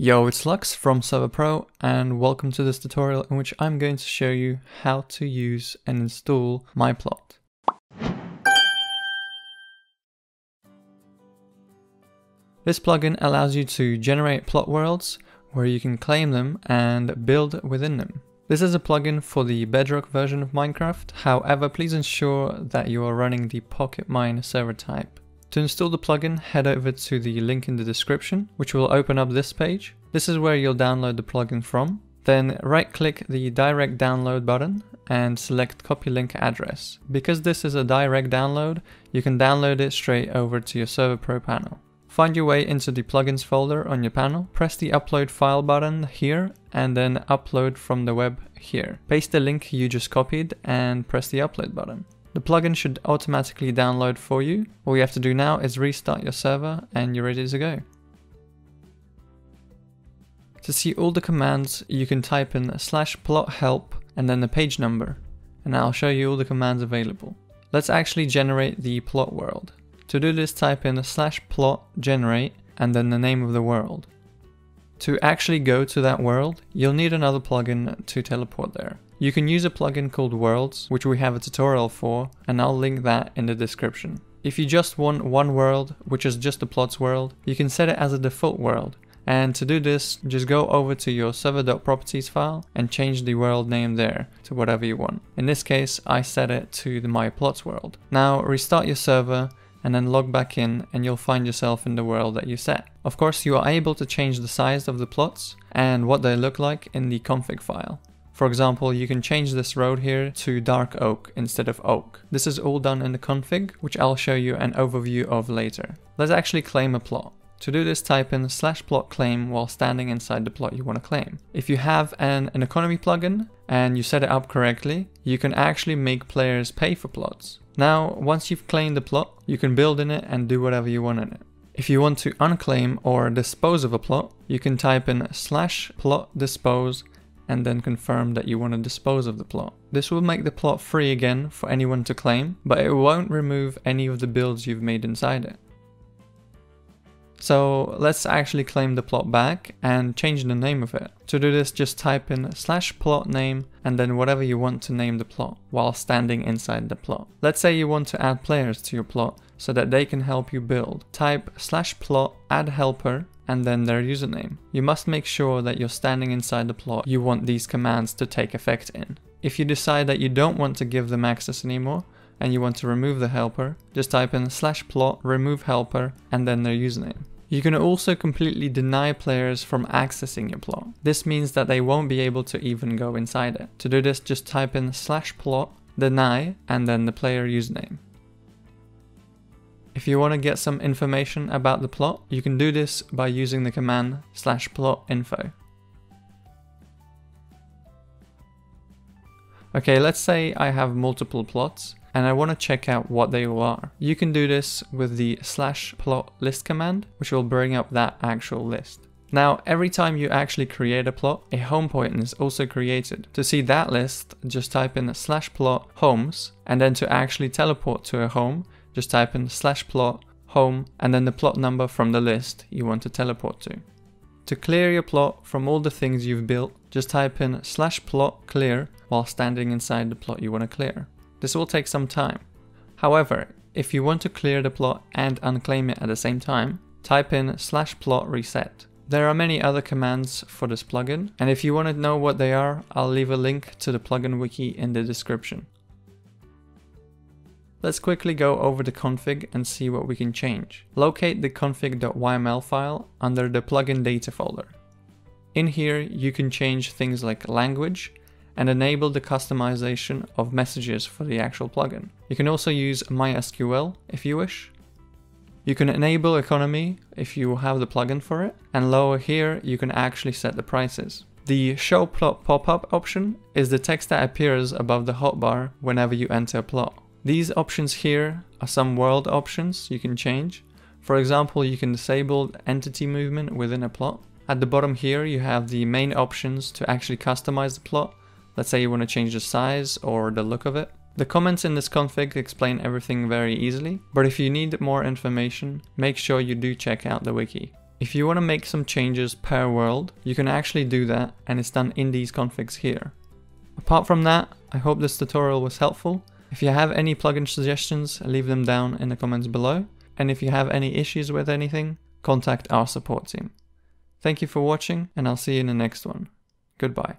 Yo, it's Lux from Server Pro and welcome to this tutorial in which I'm going to show you how to use and install MyPlot. This plugin allows you to generate plot worlds where you can claim them and build within them. This is a plugin for the Bedrock version of Minecraft, however please ensure that you are running the PocketMine server type. To install the plugin, head over to the link in the description, which will open up this page. This is where you'll download the plugin from. Then right click the direct download button and select copy link address. Because this is a direct download, you can download it straight over to your Server Pro panel. Find your way into the plugins folder on your panel, press the upload file button here and then upload from the web here. Paste the link you just copied and press the upload button. The plugin should automatically download for you. All you have to do now is restart your server and you're ready to go. To see all the commands, you can type in slash plot help and then the page number, and I'll show you all the commands available. Let's actually generate the plot world. To do this, type in slash plot generate and then the name of the world. To actually go to that world, you'll need another plugin to teleport there. You can use a plugin called Worlds, which we have a tutorial for, and I'll link that in the description. If you just want one world, which is just the plots world, you can set it as a default world. And to do this, just go over to your server.properties file and change the world name there to whatever you want. In this case, I set it to the my plots world. Now restart your server and then log back in and you'll find yourself in the world that you set. Of course, you are able to change the size of the plots and what they look like in the config file. For example, you can change this road here to dark oak instead of oak. This is all done in the config, which I'll show you an overview of later. Let's actually claim a plot. To do this, type in slash plot claim while standing inside the plot you want to claim. If you have an, an economy plugin and you set it up correctly, you can actually make players pay for plots. Now, once you've claimed the plot, you can build in it and do whatever you want in it. If you want to unclaim or dispose of a plot, you can type in slash plot dispose and then confirm that you want to dispose of the plot. This will make the plot free again for anyone to claim, but it won't remove any of the builds you've made inside it. So let's actually claim the plot back and change the name of it. To do this, just type in slash plot name and then whatever you want to name the plot while standing inside the plot. Let's say you want to add players to your plot so that they can help you build. Type slash plot add helper and then their username. You must make sure that you're standing inside the plot you want these commands to take effect in. If you decide that you don't want to give them access anymore, and you want to remove the helper, just type in slash plot remove helper and then their username. You can also completely deny players from accessing your plot. This means that they won't be able to even go inside it. To do this, just type in slash plot deny and then the player username. If you want to get some information about the plot, you can do this by using the command slash plot info. Okay, let's say I have multiple plots and I want to check out what they all are. You can do this with the slash plot list command, which will bring up that actual list. Now, every time you actually create a plot, a home point is also created. To see that list, just type in slash plot homes, and then to actually teleport to a home, just type in slash plot home, and then the plot number from the list you want to teleport to. To clear your plot from all the things you've built, just type in slash plot clear while standing inside the plot you want to clear. This will take some time. However, if you want to clear the plot and unclaim it at the same time, type in slash plot reset. There are many other commands for this plugin, and if you want to know what they are, I'll leave a link to the plugin wiki in the description. Let's quickly go over the config and see what we can change. Locate the config.yml file under the plugin data folder. In here, you can change things like language, and enable the customization of messages for the actual plugin. You can also use MySQL if you wish. You can enable economy if you have the plugin for it, and lower here you can actually set the prices. The show plot pop-up option is the text that appears above the hotbar whenever you enter a plot. These options here are some world options you can change. For example, you can disable entity movement within a plot. At the bottom here you have the main options to actually customize the plot Let's say you want to change the size or the look of it. The comments in this config explain everything very easily, but if you need more information, make sure you do check out the wiki. If you want to make some changes per world, you can actually do that and it's done in these configs here. Apart from that, I hope this tutorial was helpful. If you have any plugin suggestions, leave them down in the comments below. And if you have any issues with anything, contact our support team. Thank you for watching and I'll see you in the next one. Goodbye.